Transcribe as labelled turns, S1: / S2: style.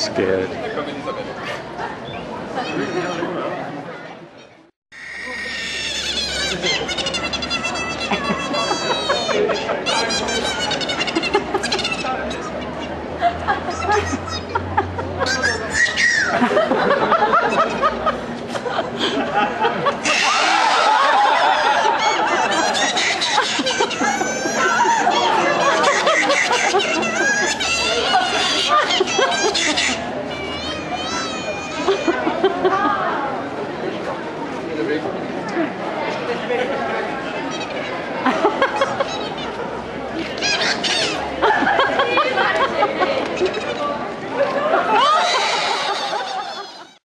S1: scared.